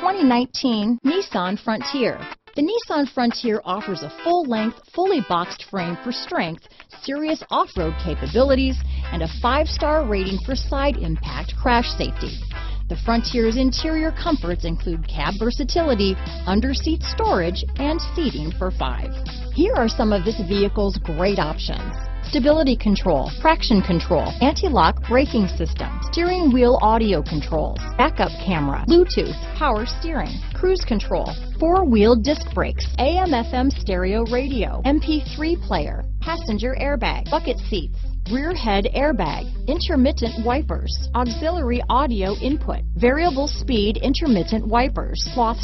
2019 Nissan Frontier. The Nissan Frontier offers a full-length, fully boxed frame for strength, serious off-road capabilities, and a five-star rating for side impact crash safety. The Frontier's interior comforts include cab versatility, under-seat storage, and seating for five. Here are some of this vehicle's great options. Stability control, traction control, anti-lock braking system, steering wheel audio controls, backup camera, Bluetooth, power steering, cruise control, four-wheel disc brakes, AM FM stereo radio, MP3 player, passenger airbag, bucket seats, rear head airbag, intermittent wipers, auxiliary audio input, variable speed intermittent wipers, cloth